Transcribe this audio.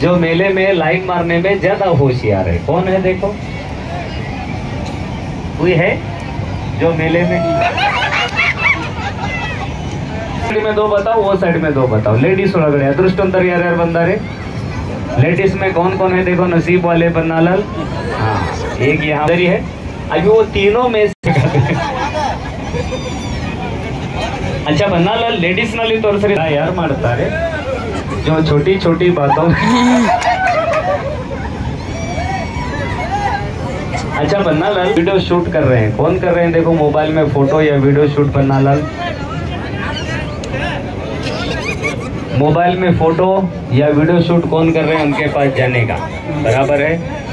जो मेले में लाइन मारने में ज्यादा होशियार है कौन है देखो कोई है जो मेले में साइड में दो बताओ वो साइड में दो बताओ लेडीज ಒಳಗಡೆ ಅದೃಷ್ಟವಂತರ ಯಾರ್ಯಾರು ಬಂದಾರೆ लेडीज में कौन कौन है देखो नसीब वाले बन्नालाल हाँ एक यहाँ इधर ही है अभी वो तीनों में से अच्छा बन्नालाल लेडीज ನಲ್ಲಿ ತೋರಿಸ್ರಿ ಯಾರು ಮಾಡ್ತಾರೆ जो छोटी छोटी बातों अच्छा बन्ना लाल वीडियो शूट कर रहे हैं। कौन कर रहे हैं? देखो मोबाइल में फ़ोटो या वीडियो शूट बन्ना लाल। मोबाइल में फ़ोटो या वीडियो शूट कौन कर रहे हैं? उनके पास जाने का। बराबर है?